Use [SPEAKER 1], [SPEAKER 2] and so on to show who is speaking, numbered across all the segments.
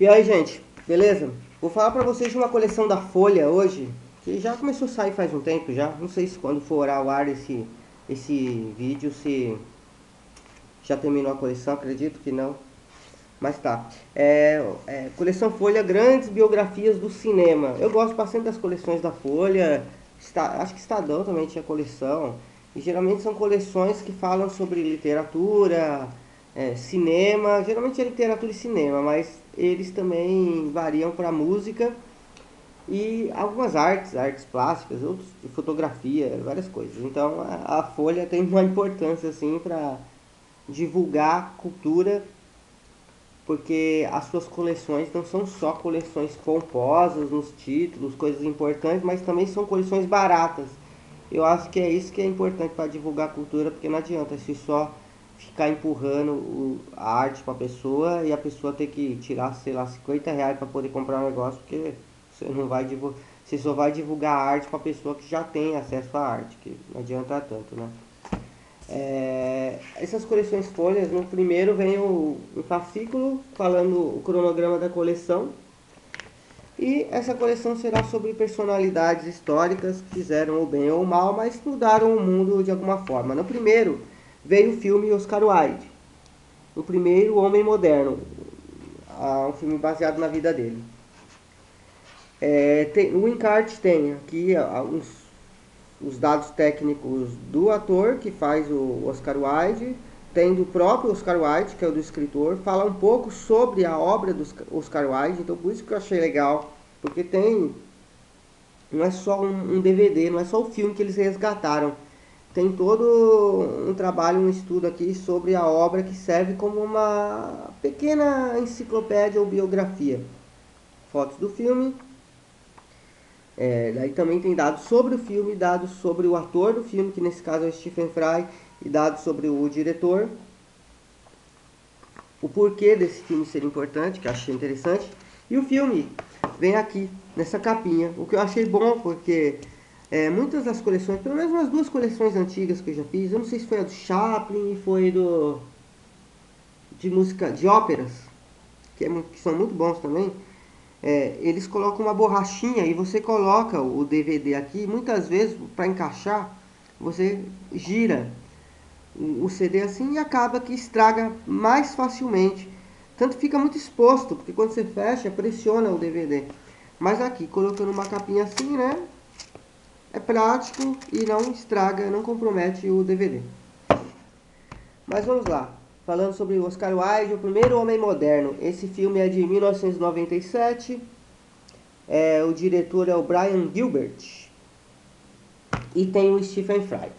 [SPEAKER 1] E aí, gente, beleza? Vou falar pra vocês de uma coleção da Folha hoje, que já começou a sair faz um tempo já. Não sei se quando for ao ar esse, esse vídeo, se já terminou a coleção, acredito que não. Mas tá. É, é, coleção Folha, grandes biografias do cinema. Eu gosto bastante das coleções da Folha. Está, acho que Estadão também tinha coleção. E geralmente são coleções que falam sobre literatura, é, cinema, geralmente é literatura e cinema, mas eles também variam para música e algumas artes, artes plásticas, outros fotografia, várias coisas. Então a, a Folha tem uma importância assim para divulgar cultura, porque as suas coleções não são só coleções pomposas nos títulos, coisas importantes, mas também são coleções baratas. Eu acho que é isso que é importante para divulgar a cultura, porque não adianta se só ficar empurrando o, a arte para a pessoa e a pessoa ter que tirar, sei lá, 50 reais para poder comprar um negócio, porque você não vai divulgar, você só vai divulgar a arte para a pessoa que já tem acesso à arte, que não adianta tanto, né? É, essas coleções folhas, no primeiro vem o, o fascículo falando o cronograma da coleção. E essa coleção será sobre personalidades históricas que fizeram o bem ou o mal, mas mudaram o mundo de alguma forma. No primeiro, veio o filme Oscar Wilde, o primeiro Homem Moderno, um filme baseado na vida dele. É, tem, o encarte tem aqui os, os dados técnicos do ator que faz o Oscar Wilde, tem do próprio Oscar Wilde, que é o do escritor, fala um pouco sobre a obra do Oscar Wilde, então por isso que eu achei legal, porque tem, não é só um, um DVD, não é só o filme que eles resgataram, tem todo um trabalho, um estudo aqui sobre a obra que serve como uma pequena enciclopédia ou biografia. Fotos do filme. É, daí também tem dados sobre o filme, dados sobre o ator do filme, que nesse caso é o Stephen Fry, e dados sobre o diretor. O porquê desse filme ser importante, que eu achei interessante. E o filme vem aqui, nessa capinha. O que eu achei bom, porque é, muitas das coleções, pelo menos umas duas coleções antigas que eu já fiz, eu não sei se foi a do Chaplin foi do de música de óperas, que, é, que são muito bons também. É, eles colocam uma borrachinha e você coloca o DVD aqui, muitas vezes para encaixar, você gira o CD assim e acaba que estraga mais facilmente. Tanto fica muito exposto, porque quando você fecha, pressiona o DVD. Mas aqui, colocando uma capinha assim, né? É prático e não estraga, não compromete o DVD. Mas vamos lá. Falando sobre Oscar Wilde, o primeiro homem moderno. Esse filme é de 1997. É, o diretor é o Brian Gilbert. E tem o Stephen Fry.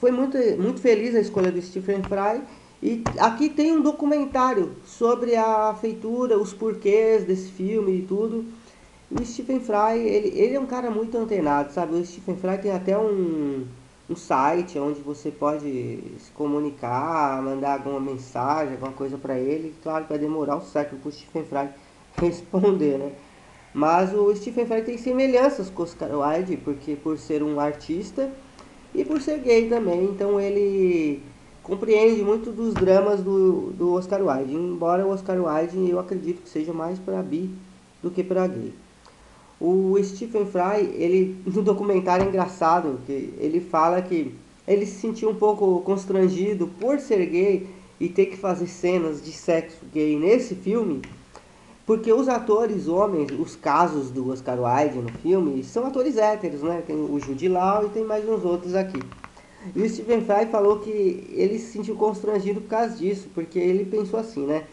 [SPEAKER 1] Foi muito, muito feliz a escolha do Stephen Fry. E aqui tem um documentário sobre a feitura, os porquês desse filme e tudo. O Stephen Fry, ele, ele é um cara muito antenado, sabe? O Stephen Fry tem até um, um site onde você pode se comunicar, mandar alguma mensagem, alguma coisa para ele. Claro que vai demorar um século para o Stephen Fry responder, né? Mas o Stephen Fry tem semelhanças com o Oscar Wilde, porque por ser um artista e por ser gay também, então ele compreende muito dos dramas do, do Oscar Wilde. Embora o Oscar Wilde eu acredito que seja mais para bi do que para gay. O Stephen Fry, ele no documentário é engraçado, que ele fala que ele se sentiu um pouco constrangido por ser gay e ter que fazer cenas de sexo gay nesse filme, porque os atores homens, os casos do Oscar Wilde no filme, são atores héteros, né? Tem o Jude Law e tem mais uns outros aqui. E o Stephen Fry falou que ele se sentiu constrangido por causa disso, porque ele pensou assim, né?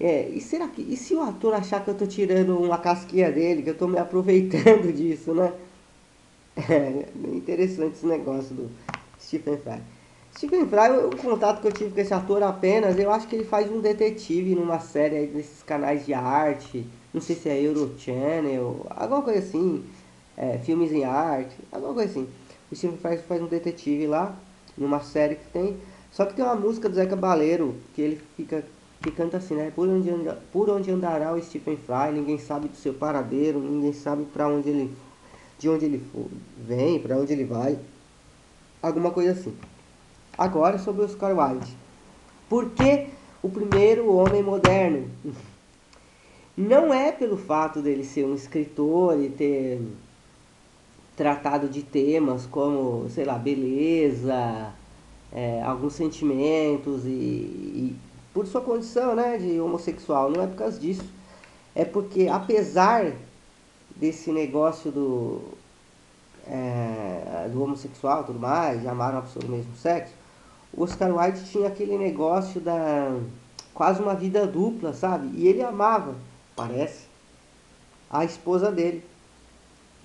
[SPEAKER 1] É, e será que. E se o ator achar que eu tô tirando uma casquinha dele, que eu tô me aproveitando disso, né? É interessante esse negócio do Stephen Fry. Stephen Fry, o contato que eu tive com esse ator apenas, eu acho que ele faz um detetive numa série desses canais de arte, não sei se é Eurochannel, alguma coisa assim, é, filmes em arte, alguma coisa assim. O Stephen Fry faz um detetive lá, numa série que tem, só que tem uma música do Zé Cabaleiro, que ele fica que canta assim, né? Por onde, anda, por onde andará o Stephen Fry, ninguém sabe do seu paradeiro, ninguém sabe para onde ele de onde ele for, vem, para onde ele vai. Alguma coisa assim. Agora sobre Oscar Wilde. Por que o primeiro homem moderno? não é pelo fato dele ser um escritor e ter tratado de temas como, sei lá, beleza, é, alguns sentimentos e, e, por sua condição né, de homossexual, não é por causa disso. É porque apesar desse negócio do, é, do homossexual tudo mais, de amar uma pessoa do mesmo sexo, o Oscar Wilde tinha aquele negócio da quase uma vida dupla, sabe? E ele amava, parece, a esposa dele.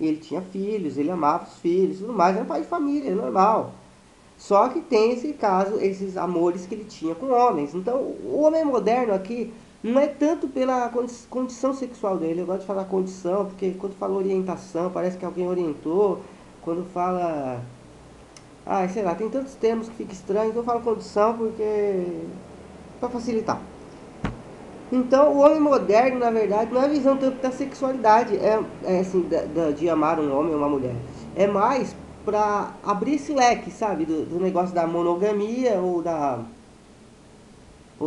[SPEAKER 1] Ele tinha filhos, ele amava os filhos, tudo mais, era pai de família, normal. Só que tem esse caso, esses amores que ele tinha com homens. Então, o homem moderno aqui não é tanto pela condição sexual dele. Eu gosto de falar condição, porque quando fala orientação, parece que alguém orientou. Quando fala. Ah, sei lá, tem tantos termos que fica estranho, então eu falo condição porque. para facilitar. Então, o homem moderno, na verdade, não é a visão tanto da sexualidade, é, é assim, de amar um homem ou uma mulher. É mais para abrir esse leque, sabe, do, do, negócio da monogamia ou da.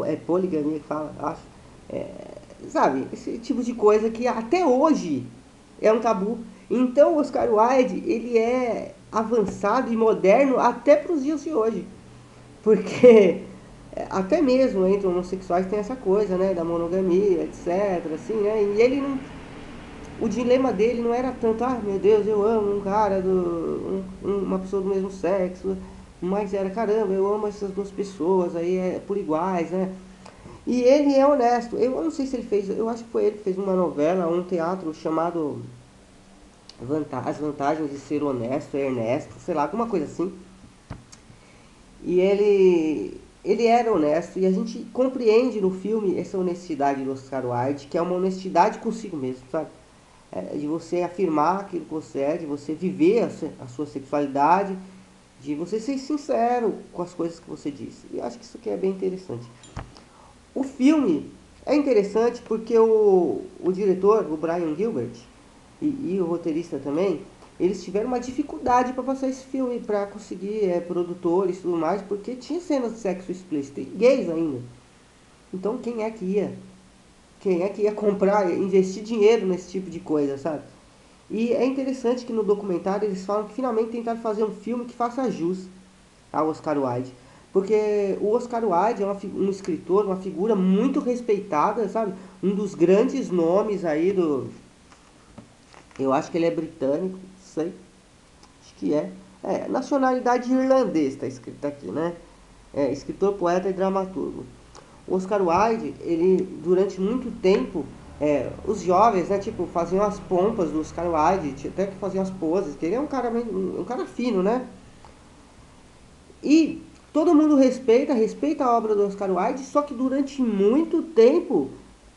[SPEAKER 1] é poligamia que fala, acho. É, sabe, esse tipo de coisa que até hoje é um tabu. Então, o Oscar Wilde, ele é avançado e moderno até para os dias de hoje. Porque até mesmo entre homossexuais tem essa coisa, né, da monogamia, etc, assim, né, e ele não, o dilema dele não era tanto, ah, meu Deus, eu amo um cara, do, um, uma pessoa do mesmo sexo, mas era, caramba, eu amo essas duas pessoas, aí é por iguais, né, e ele é honesto, eu não sei se ele fez, eu acho que foi ele que fez uma novela, um teatro chamado As Vantagens de Ser Honesto, Ernesto, sei lá, alguma coisa assim, e ele ele era honesto e a gente compreende no filme essa honestidade do Oscar Wilde, que é uma honestidade consigo mesmo, sabe? É, de você afirmar aquilo que você é, de você viver a, sua sexualidade, de você ser sincero com as coisas que você disse. E eu acho que isso aqui é bem interessante. O filme é interessante porque o, o diretor, o Brian Gilbert, e, e o roteirista também, eles tiveram uma dificuldade para passar esse filme, para conseguir é, produtores e tudo mais, porque tinha cenas de sexo explícito e gays ainda. Então quem é que ia? Quem é que ia comprar, investir dinheiro nesse tipo de coisa, sabe? E é interessante que no documentário eles falam que finalmente tentaram fazer um filme que faça jus ao Oscar Wilde. Porque o Oscar Wilde é uma, um escritor, uma figura muito respeitada, sabe? Um dos grandes nomes aí do. Eu acho que ele é britânico, sei. Acho que é. É, nacionalidade irlandesa está escrito aqui, né? É, escritor, poeta e dramaturgo. Oscar Wilde, ele durante muito tempo, é, os jovens, né, tipo, faziam as pompas do Oscar Wilde, até que faziam as poses, que ele é um cara, um cara fino, né? E todo mundo respeita, respeita a obra do Oscar Wilde, só que durante muito tempo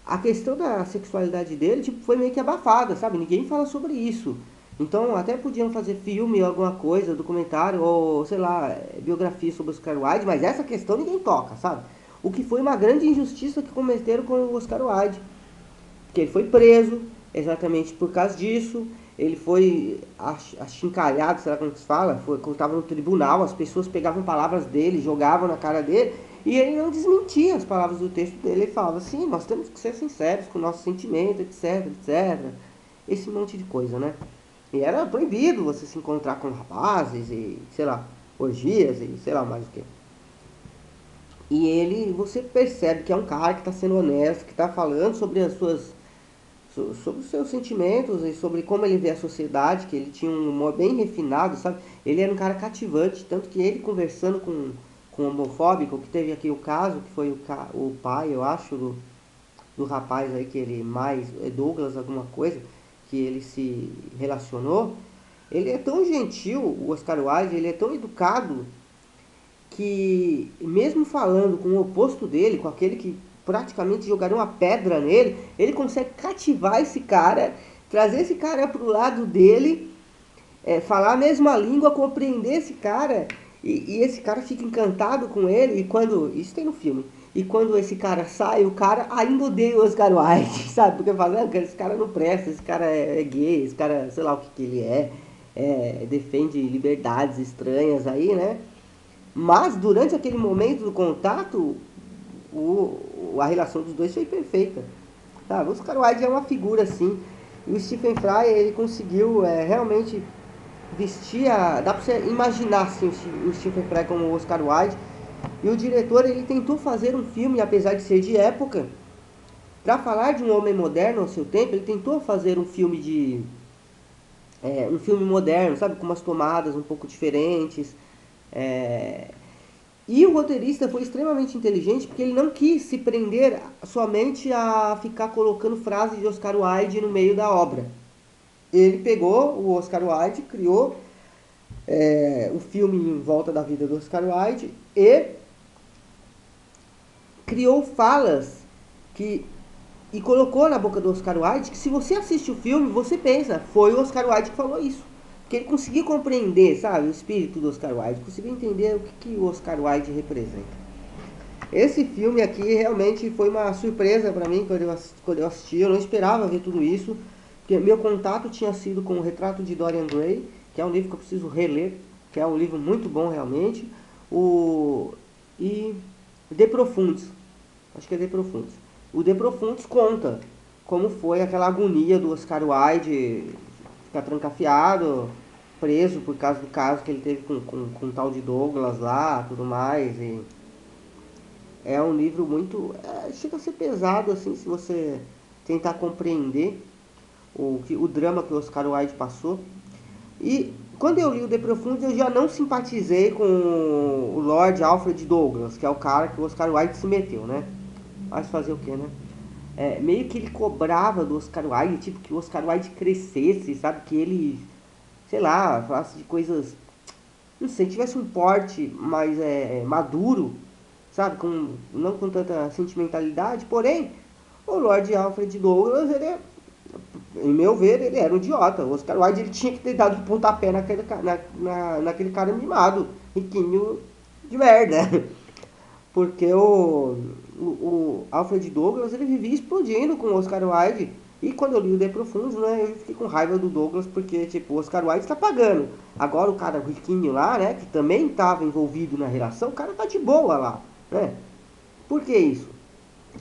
[SPEAKER 1] a questão da sexualidade dele, tipo, foi meio que abafada, sabe? Ninguém fala sobre isso. Então, até podiam fazer filme, alguma coisa, documentário, ou sei lá, biografia sobre o Oscar Wilde, mas essa questão ninguém toca, sabe? O que foi uma grande injustiça que cometeram com o Oscar Wilde. Que ele foi preso exatamente por causa disso. Ele foi achincalhado, sei lá como se fala, foi, quando estava no tribunal, as pessoas pegavam palavras dele, jogavam na cara dele, e ele não desmentia as palavras do texto dele. Ele falava assim, nós temos que ser sinceros com o nosso sentimento, etc, etc. Esse monte de coisa, né? E era proibido você se encontrar com rapazes e, sei lá, orgias e sei lá mais o que. E ele, você percebe que é um cara que está sendo honesto, que está falando sobre as suas sobre os seus sentimentos e sobre como ele vê a sociedade, que ele tinha um humor bem refinado, sabe? Ele era um cara cativante, tanto que ele conversando com, com homofóbico, que teve aqui o caso, que foi o, o pai, eu acho, do, do rapaz aí que ele mais, é Douglas alguma coisa, que ele se relacionou, ele é tão gentil, o Oscar Wilde, ele é tão educado que mesmo falando com o oposto dele, com aquele que praticamente jogaria uma pedra nele, ele consegue cativar esse cara, trazer esse cara pro lado dele, é, falar a mesma língua, compreender esse cara, e, e, esse cara fica encantado com ele, e quando. Isso tem no filme. E quando esse cara sai, o cara ainda odeia o Oscar Wilde, sabe? Porque fala, ah, esse cara não presta, esse cara é, é gay, esse cara, sei lá o que, que ele é, é, defende liberdades estranhas aí, né? Mas durante aquele momento do contato, o, a relação dos dois foi perfeita. O Oscar Wilde é uma figura assim. E o Stephen Fry, ele conseguiu é, realmente vestir a... Dá pra você imaginar assim, o Stephen Fry como o Oscar Wilde. E o diretor, ele tentou fazer um filme, apesar de ser de época, para falar de um homem moderno ao seu tempo, ele tentou fazer um filme de... É, um filme moderno, sabe? Com umas tomadas um pouco diferentes. É, e o roteirista foi extremamente inteligente porque ele não quis se prender somente a ficar colocando frases de Oscar Wilde no meio da obra. Ele pegou o Oscar Wilde, criou é, o filme em volta da vida do Oscar Wilde e criou falas que e colocou na boca do Oscar Wilde que se você assiste o filme, você pensa, foi o Oscar Wilde que falou isso. Porque ele conseguiu compreender, sabe, o espírito do Oscar Wilde, conseguiu entender o que, que o Oscar Wilde representa. Esse filme aqui realmente foi uma surpresa para mim quando eu, quando eu assisti. Eu não esperava ver tudo isso, porque meu contato tinha sido com o Retrato de Dorian Gray, que é um livro que eu preciso reler, que é um livro muito bom realmente. O e De Profundos, acho que é De Profundos. O De Profundos conta como foi aquela agonia do Oscar Wilde ficar trancafiado, preso por causa do caso que ele teve com, com, com o tal de Douglas lá, tudo mais. E é um livro muito. É, chega a ser pesado assim se você tentar compreender o, o drama que o Oscar Wilde passou. E quando eu li o The Profundo, eu já não simpatizei com o Lord Alfred Douglas, que é o cara que o Oscar Wilde se meteu, né? Mas fazer o que, né? É, meio que ele cobrava do Oscar Wilde, tipo, que o Oscar Wilde crescesse, sabe? Que ele sei lá, falasse de coisas, não sei, tivesse um porte mais é, é, maduro, sabe, com, não com tanta sentimentalidade, porém, o Lord Alfred Douglas, ele é, em meu ver, ele era um idiota. O Oscar Wilde ele tinha que ter dado um pontapé naquele, na, na, naquele cara mimado, riquinho de merda. Porque o, o, o Alfred Douglas ele vivia explodindo com o Oscar Wilde e quando eu li o The Profundos, né, eu fiquei com raiva do Douglas, porque, tipo, o Oscar Wilde está pagando. Agora o cara riquinho lá, né, que também estava envolvido na relação, o cara tá de boa lá, né? Por que isso?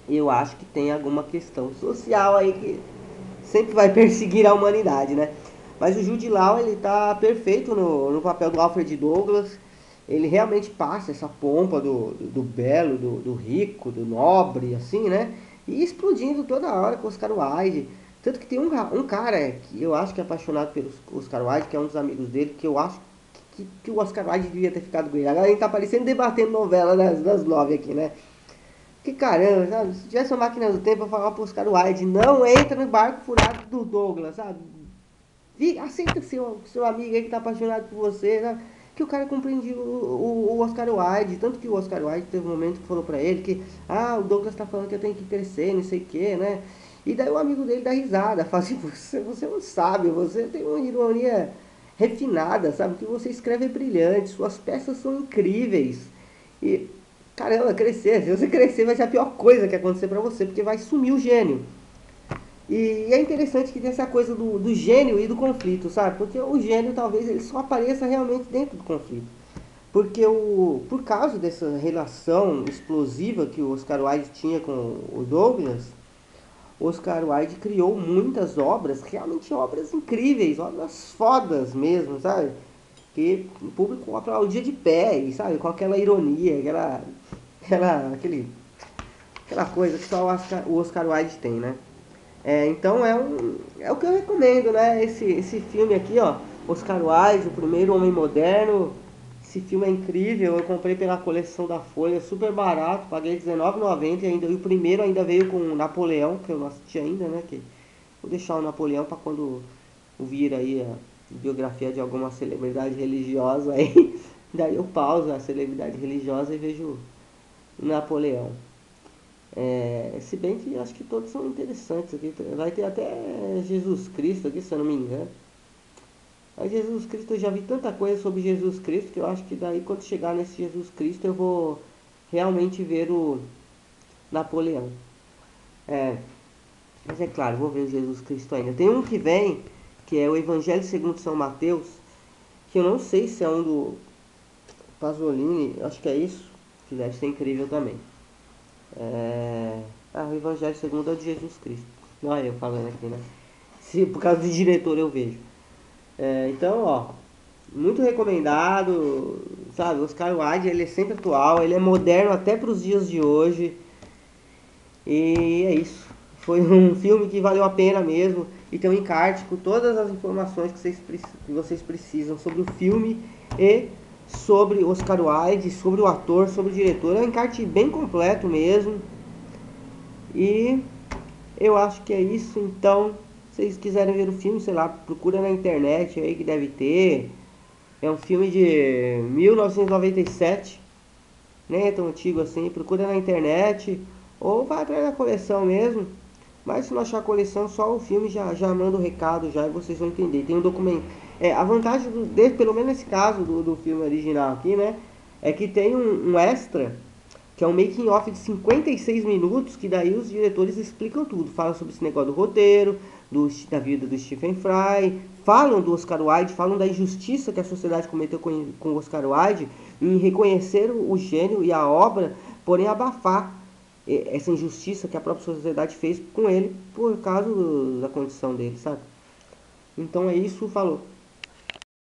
[SPEAKER 1] Eu acho que tem alguma questão social aí que sempre vai perseguir a humanidade, né? Mas o Jude Law, ele tá perfeito no, no papel do Alfred Douglas. Ele realmente passa essa pompa do, do, do belo, do, do rico, do nobre, assim, né? E explodindo toda hora com Oscar Wilde. Tanto que tem um, um cara que eu acho que é apaixonado pelo Oscar Wilde, que é um dos amigos dele, que eu acho que, que o Oscar Wilde devia ter ficado com ele. Agora gente tá parecendo debatendo novela das, das nove aqui, né? Que caramba, sabe? Se tivesse uma máquina do tempo, eu falava pro Oscar Wilde, não entra no barco furado do Douglas, sabe? Aceita seu, seu amigo aí que tá apaixonado por você, sabe? Que o cara compreendia o, o, o, Oscar Wilde, tanto que o Oscar Wilde teve um momento que falou pra ele que, ah, o Douglas tá falando que eu tenho que crescer, não sei o que, né? E daí o amigo dele dá risada, fala assim, você, você não sabe, você tem uma ironia refinada, sabe? Que você escreve brilhante, suas peças são incríveis. E, caramba, crescer, se você crescer vai ser a pior coisa que acontecer pra você, porque vai sumir o gênio. E, é interessante que tem essa coisa do, do gênio e do conflito, sabe? Porque o gênio talvez ele só apareça realmente dentro do conflito. Porque o, por causa dessa relação explosiva que o Oscar Wilde tinha com o Douglas, Oscar Wilde criou muitas obras, realmente obras incríveis, obras fodas mesmo, sabe? Que o público aplaudia de pé, e, sabe? Com aquela ironia, aquela, aquela, aquele, aquela coisa que só o Oscar, o Oscar Wilde tem, né? É, então é, um, é o que eu recomendo, né? Esse, esse filme aqui, ó, Oscar Wilde, o primeiro homem moderno. Esse filme é incrível, eu comprei pela coleção da Folha, super barato, paguei R$19,90 e ainda e o primeiro ainda veio com Napoleão, que eu não assisti ainda, né? Que, vou deixar o Napoleão para quando vir aí a biografia de alguma celebridade religiosa aí. Daí eu pauso a celebridade religiosa e vejo Napoleão. É, se bem que acho que todos são interessantes aqui. Vai ter até Jesus Cristo aqui, se eu não me engano. Mas Jesus Cristo, eu já vi tanta coisa sobre Jesus Cristo que eu acho que daí quando chegar nesse Jesus Cristo eu vou realmente ver o Napoleão. É, mas é claro, vou ver o Jesus Cristo ainda. Tem um que vem, que é o Evangelho segundo São Mateus, que eu não sei se é um do Pasolini, acho que é isso, que deve ser incrível também. É... Ah, o Evangelho segundo é de Jesus Cristo. Não é eu falando aqui, né? Se, por causa do diretor eu vejo. É, então, ó, muito recomendado, sabe? Oscar Wilde, ele é sempre atual, ele é moderno até para os dias de hoje. E é isso. Foi um filme que valeu a pena mesmo. E tem um encarte com todas as informações que vocês, que vocês precisam sobre o filme e sobre Oscar Wilde, sobre o ator, sobre o diretor. É um encarte bem completo mesmo. E eu acho que é isso. Então, se vocês quiserem ver o filme, sei lá, procura na internet aí que deve ter. É um filme de 1997, nem é tão antigo assim. Procura na internet ou vai atrás da coleção mesmo. Mas se não achar a coleção, só o filme já, já manda o recado já e vocês vão entender. Tem um documento. É, a vantagem, do, pelo menos nesse caso do, do filme original aqui, né? É que tem um, um extra, que é um making off de 56 minutos, que daí os diretores explicam tudo. Falam sobre esse negócio do roteiro, do, da vida do Stephen Fry, falam do Oscar Wilde, falam da injustiça que a sociedade cometeu com, com Oscar Wilde em reconhecer o, o gênio e a obra, porém abafar essa injustiça que a própria sociedade fez com ele por causa da condição dele, sabe? Então é isso, falou.